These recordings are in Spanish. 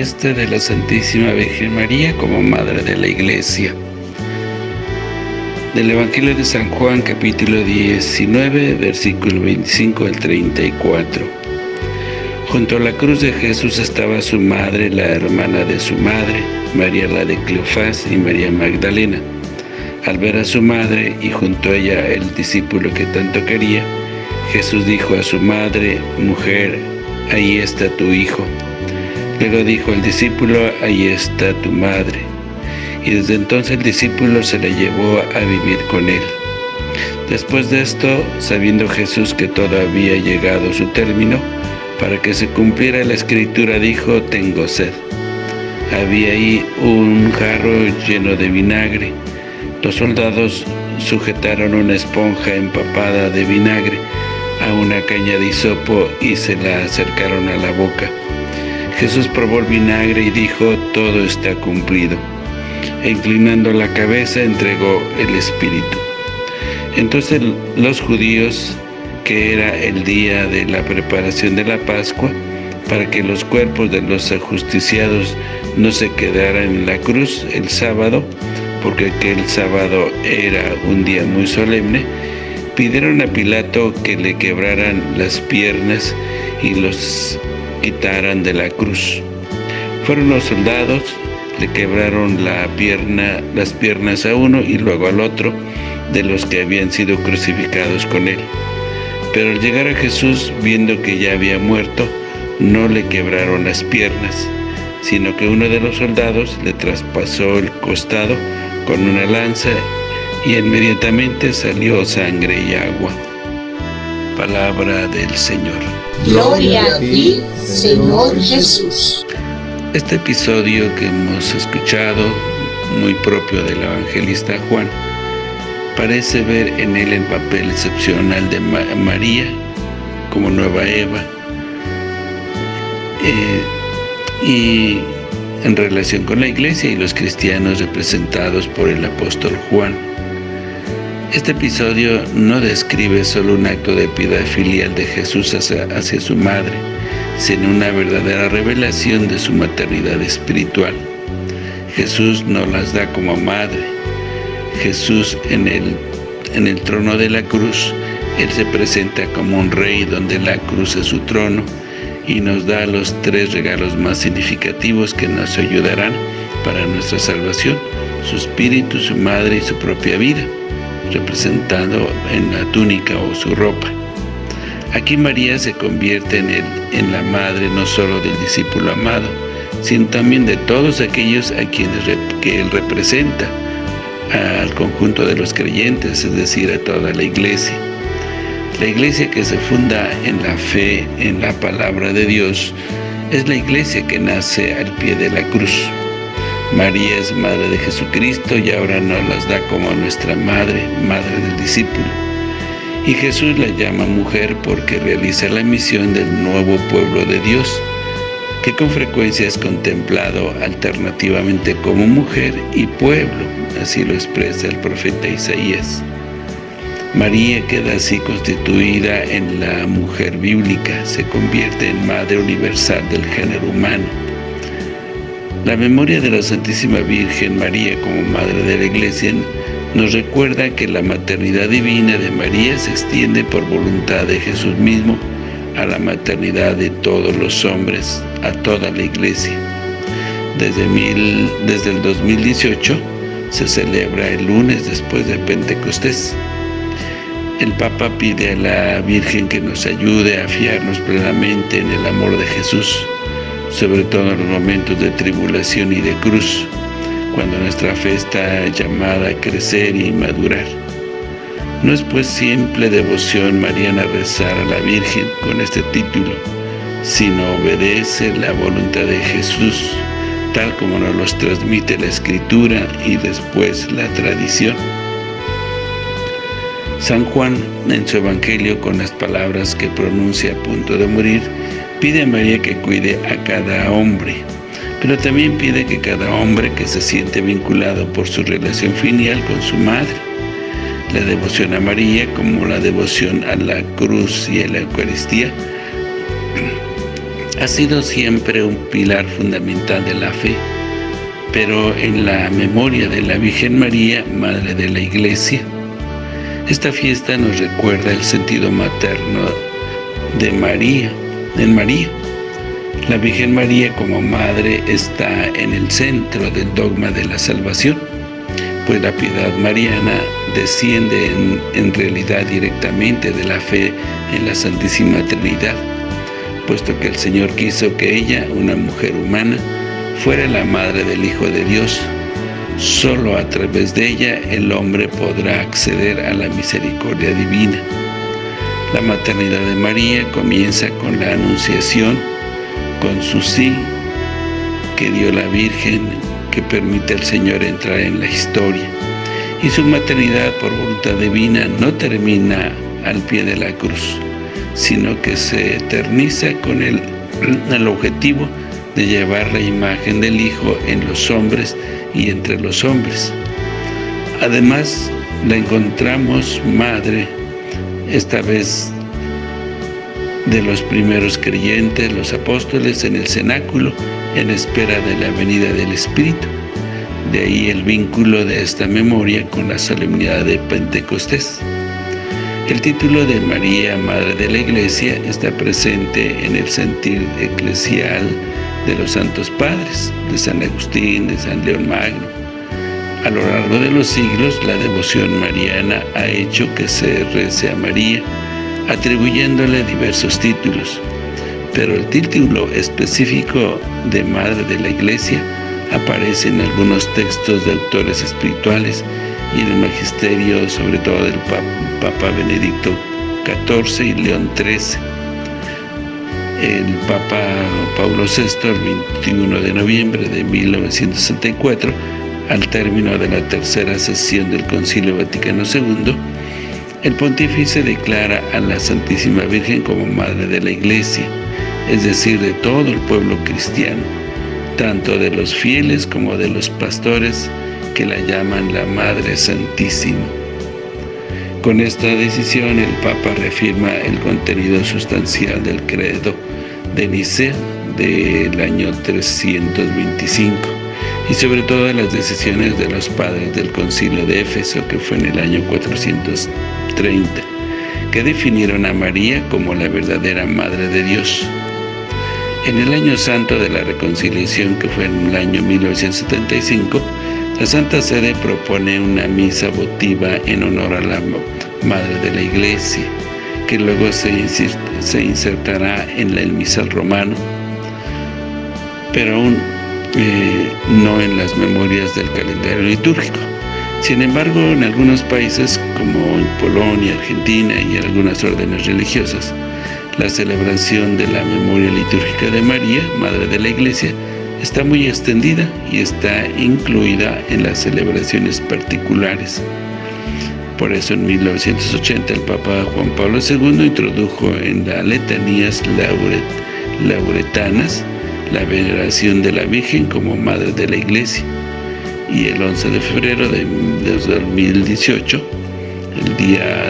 Fiesta de la Santísima Virgen María como Madre de la Iglesia. Del Evangelio de San Juan, capítulo 19, versículo 25 al 34. Junto a la cruz de Jesús estaba su madre, la hermana de su madre, María la de Cleofás y María Magdalena. Al ver a su madre y junto a ella el discípulo que tanto quería, Jesús dijo a su madre, Mujer, ahí está tu hijo. Luego dijo al discípulo, ahí está tu madre. Y desde entonces el discípulo se le llevó a vivir con él. Después de esto, sabiendo Jesús que todo había llegado a su término, para que se cumpliera la escritura, dijo, tengo sed. Había ahí un jarro lleno de vinagre. Los soldados sujetaron una esponja empapada de vinagre a una caña de hisopo y se la acercaron a la boca. Jesús probó el vinagre y dijo, todo está cumplido. E inclinando la cabeza entregó el Espíritu. Entonces los judíos, que era el día de la preparación de la Pascua, para que los cuerpos de los ajusticiados no se quedaran en la cruz el sábado, porque aquel sábado era un día muy solemne, pidieron a Pilato que le quebraran las piernas y los quitaran de la cruz. Fueron los soldados, le quebraron la pierna, las piernas a uno y luego al otro de los que habían sido crucificados con él. Pero al llegar a Jesús, viendo que ya había muerto, no le quebraron las piernas, sino que uno de los soldados le traspasó el costado con una lanza y inmediatamente salió sangre y agua. Palabra del Señor. Gloria a ti, Señor Jesús. Este episodio que hemos escuchado, muy propio del evangelista Juan, parece ver en él el papel excepcional de María como nueva Eva eh, y en relación con la iglesia y los cristianos representados por el apóstol Juan. Este episodio no describe solo un acto de piedad filial de Jesús hacia, su madre, sino una verdadera revelación de su maternidad espiritual. Jesús nos las da como madre. Jesús en el, en el trono de la cruz, Él se presenta como un rey donde la cruz es su trono y nos da los tres regalos más significativos que nos ayudarán para nuestra salvación, su espíritu, su madre y su propia vida representado en la túnica o su ropa. Aquí María se convierte en, el, en la madre no solo del discípulo amado, sino también de todos aquellos a quienes que Él representa, al conjunto de los creyentes, es decir, a toda la iglesia. La iglesia que se funda en la fe, en la palabra de Dios, es la iglesia que nace al pie de la cruz. María es Madre de Jesucristo y ahora nos las da como nuestra Madre, Madre del discípulo. Y Jesús la llama mujer porque realiza la misión del nuevo pueblo de Dios, que con frecuencia es contemplado alternativamente como mujer y pueblo, así lo expresa el profeta Isaías. María queda así constituida en la mujer bíblica, se convierte en Madre Universal del género humano la memoria de la Santísima Virgen María como Madre de la Iglesia nos recuerda que la maternidad divina de María se extiende por voluntad de Jesús mismo a la maternidad de todos los hombres, a toda la Iglesia. Desde, mil, desde el 2018 se celebra el lunes después de Pentecostés. El Papa pide a la Virgen que nos ayude a fiarnos plenamente en el amor de Jesús, sobre todo en los momentos de tribulación y de cruz, cuando nuestra fe está llamada a crecer y madurar. No es pues simple devoción mariana rezar a la Virgen con este título, sino obedece la voluntad de Jesús, tal como nos los transmite la Escritura y después la tradición. San Juan, en su Evangelio, con las palabras que pronuncia a punto de morir, pide a María que cuide a cada hombre, pero también pide que cada hombre que se siente vinculado por su relación filial con su madre, la devoción a María como la devoción a la cruz y a la Eucaristía, ha sido siempre un pilar fundamental de la fe, pero en la memoria de la Virgen María, Madre de la Iglesia, esta fiesta nos recuerda el sentido materno de María, en María. La Virgen María como Madre está en el centro del dogma de la salvación, pues la piedad mariana desciende en, en realidad directamente de la fe en la Santísima Trinidad, puesto que el Señor quiso que ella, una mujer humana, fuera la madre del Hijo de Dios. Solo a través de ella el hombre podrá acceder a la misericordia divina. La maternidad de María comienza con la anunciación, con su sí que dio la Virgen, que permite al Señor entrar en la historia. Y su maternidad por voluntad divina no termina al pie de la cruz, sino que se eterniza con el, el objetivo de llevar la imagen del Hijo en los hombres y entre los hombres. Además, la encontramos madre, esta vez de los primeros creyentes, los apóstoles, en el cenáculo, en espera de la venida del Espíritu. De ahí el vínculo de esta memoria con la solemnidad de Pentecostés. El título de María, Madre de la Iglesia, está presente en el sentir eclesial de los santos padres, de San Agustín, de San León Magno. A lo largo de los siglos, la devoción mariana ha hecho que se rece a María, atribuyéndole diversos títulos, pero el título específico de Madre de la Iglesia aparece en algunos textos de autores espirituales y en el magisterio, sobre todo del Papa Benedicto XIV y León XIII. El Papa Pablo VI, el 21 de noviembre de 1964, al término de la tercera sesión del Concilio Vaticano II, el pontífice declara a la Santísima Virgen como Madre de la Iglesia, es decir, de todo el pueblo cristiano, tanto de los fieles como de los pastores, que la llaman la Madre Santísima. Con esta decisión el Papa reafirma el contenido sustancial del credo de Nicea del año 325 y sobre todo las decisiones de los padres del concilio de Éfeso que fue en el año 430 que definieron a María como la verdadera Madre de Dios. En el año santo de la reconciliación que fue en el año 1975 la Santa Sede propone una misa votiva en honor a la Madre de la Iglesia, que luego se, se insertará en el misal romano, pero aún no en las memorias del calendario litúrgico. Sin embargo, en algunos países, como en Polonia, Argentina y algunas órdenes religiosas, la celebración de la memoria litúrgica de María, Madre de la Iglesia, está muy extendida y está incluida en las celebraciones particulares. Por eso en 1980 el Papa Juan Pablo II introdujo en las letanías lauret, lauretanas la veneración de la Virgen como Madre de la Iglesia. Y el 11 de febrero de 2018, el día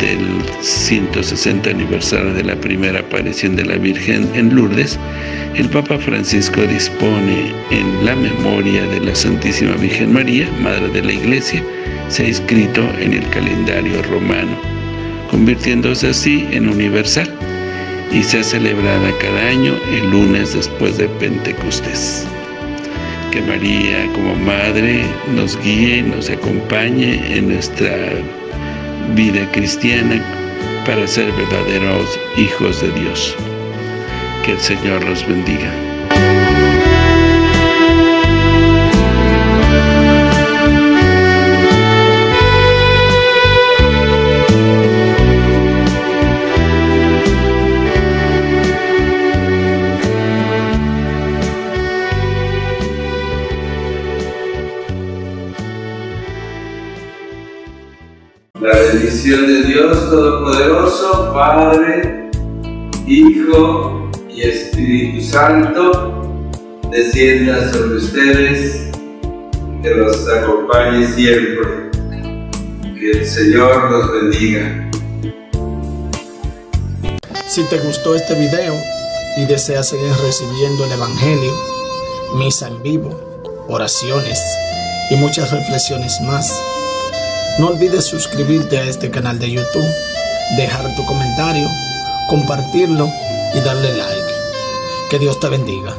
del 160 aniversario de la primera aparición de la Virgen en Lourdes, el Papa Francisco dispone en la memoria de la Santísima Virgen María, Madre de la Iglesia, se ha inscrito en el calendario romano, convirtiéndose así en universal y se ha celebrada cada año el lunes después de Pentecostés. Que María como Madre nos guíe, nos acompañe en nuestra vida cristiana para ser verdaderos hijos de Dios. Que el Señor los bendiga. Hijo y Espíritu Santo descienda sobre ustedes, que los acompañe siempre. Que el Señor los bendiga. Si te gustó este video, y deseas seguir recibiendo el Evangelio, misa en vivo, oraciones y muchas reflexiones más, no olvides suscribirte a este canal de YouTube, dejar tu comentario, compartirlo y darle like. Que Dios te bendiga.